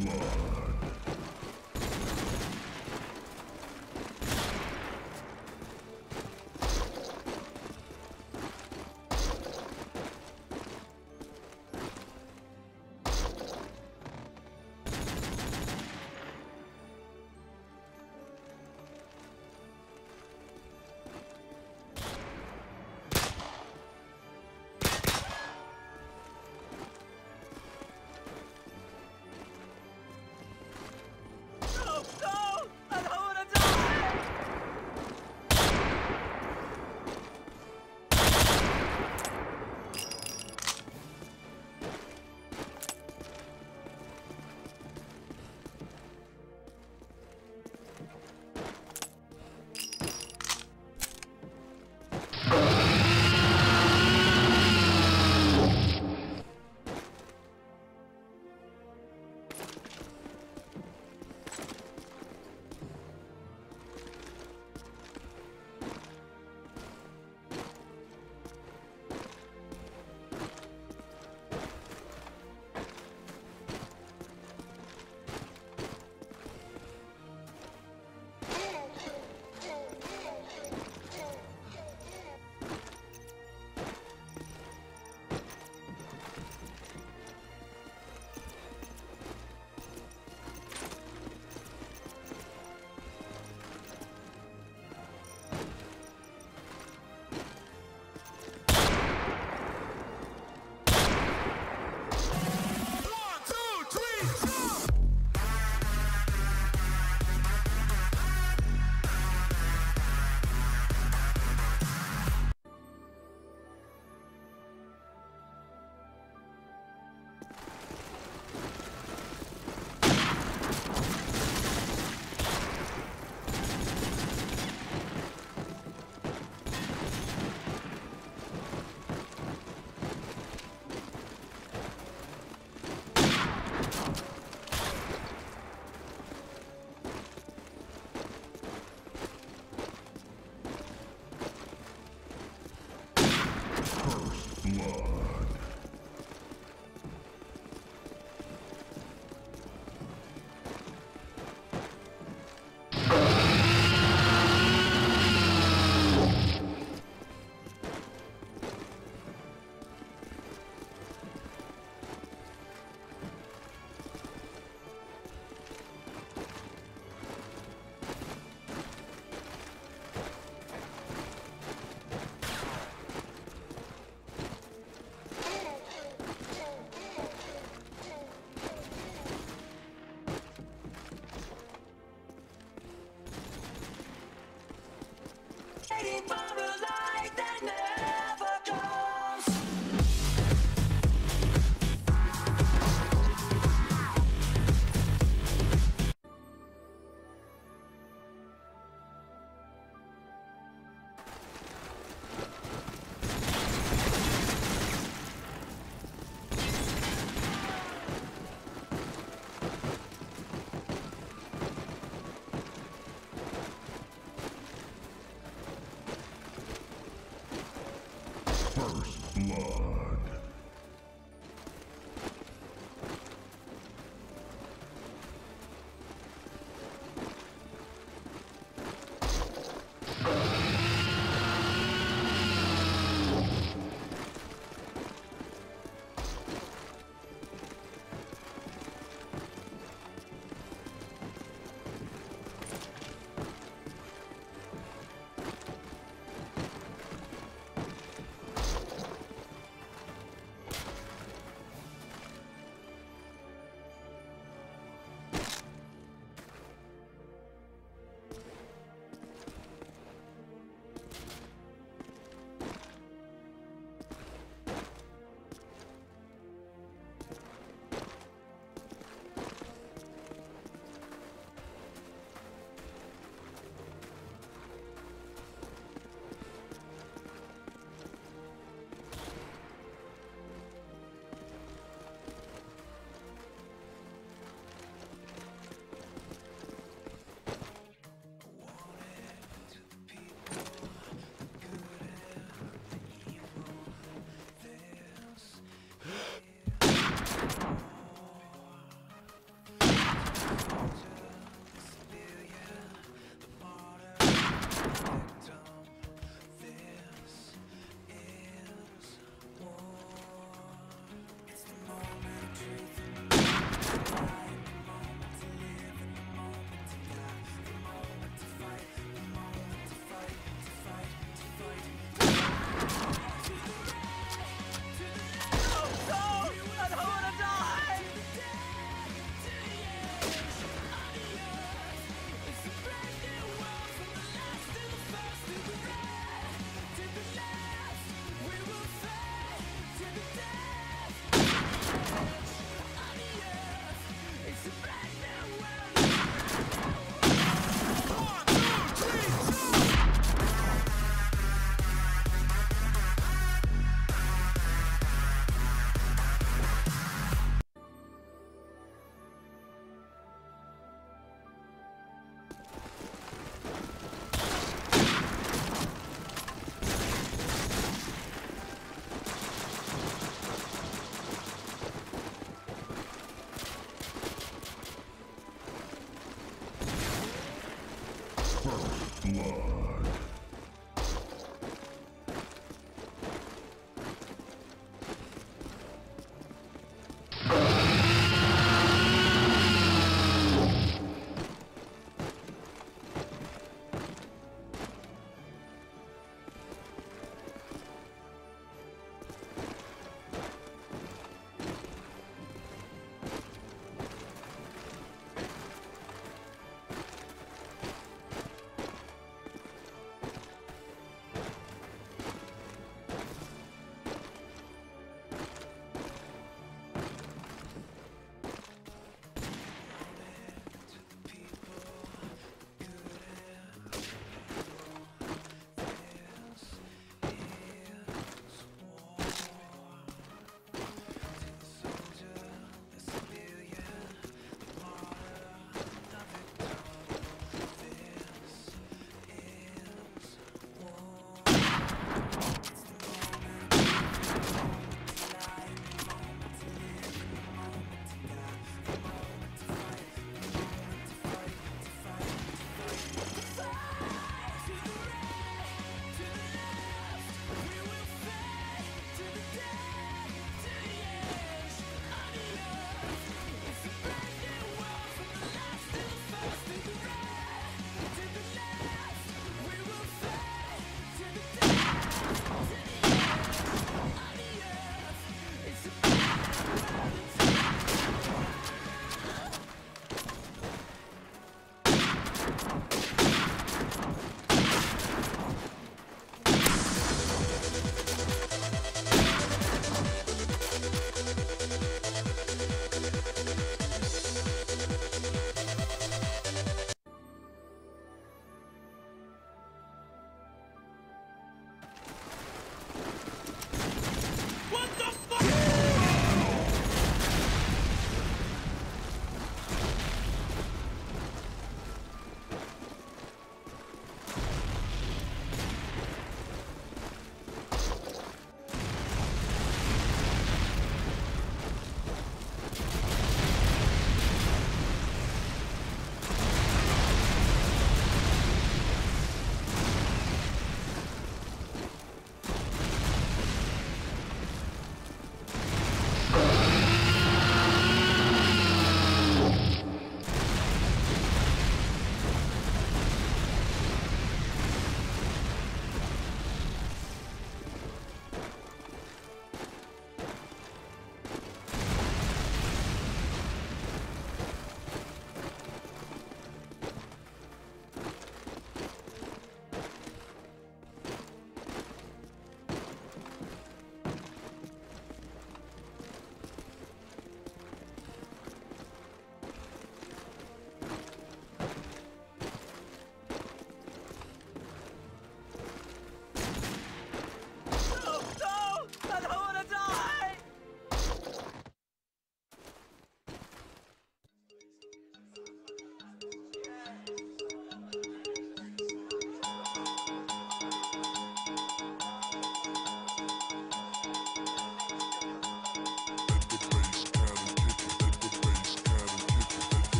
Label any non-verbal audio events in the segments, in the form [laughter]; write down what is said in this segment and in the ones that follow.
blood.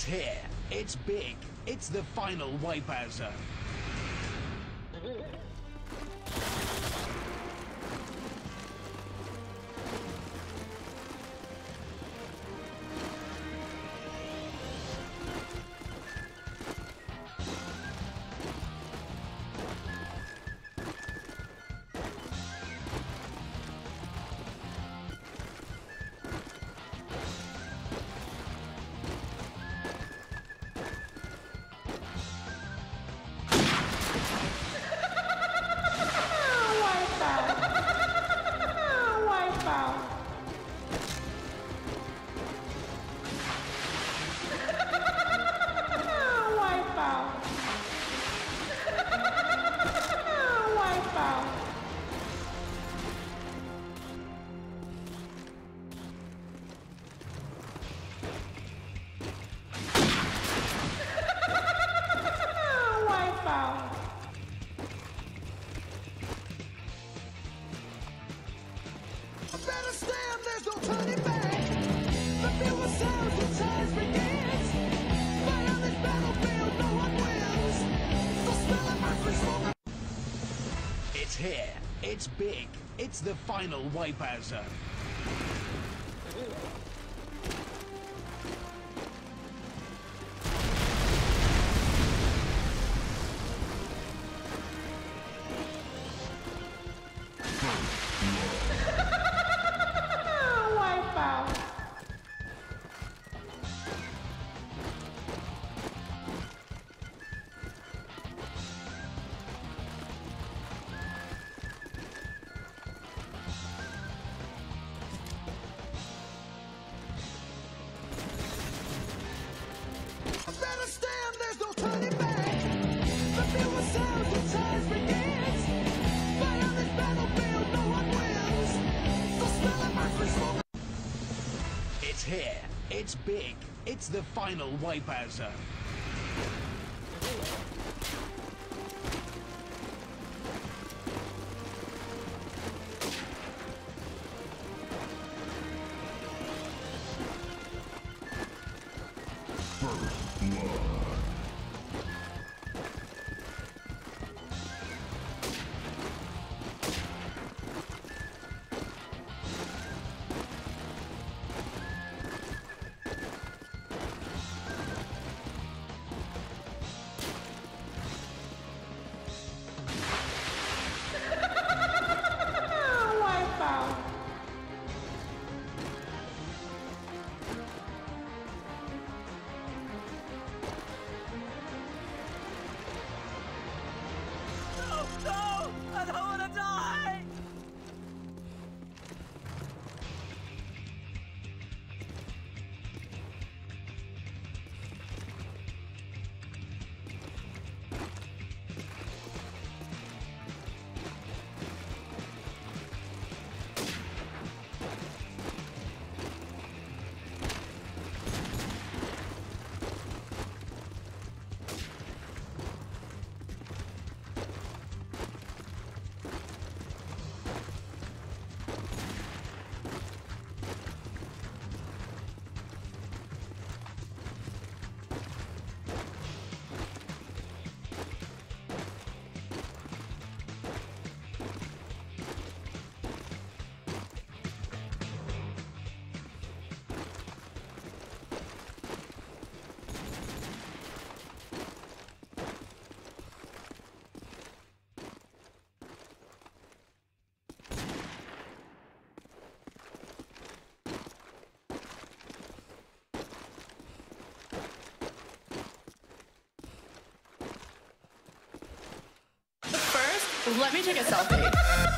It's here. It's big. It's the final wipeout zone. It's here. It's big. It's the final wipeout zone. Here. It's big. It's the final wipeout zone. Let me take a selfie. [laughs]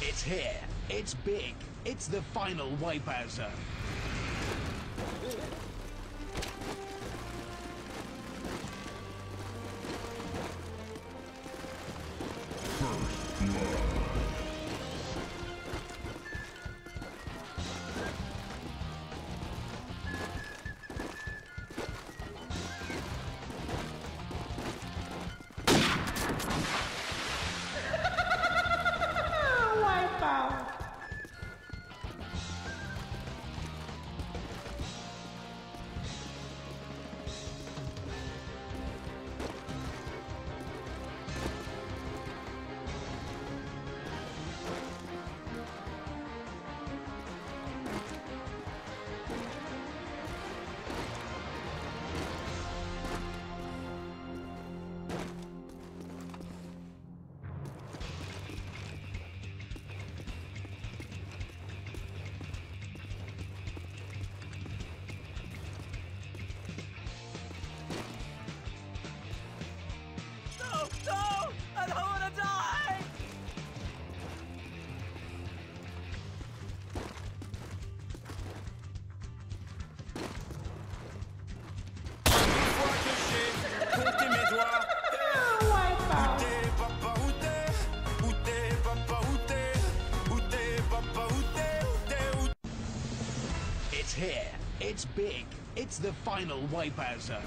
It's here. It's big. It's the final wipeout zone. Here. It's big. It's the final Wipeouter.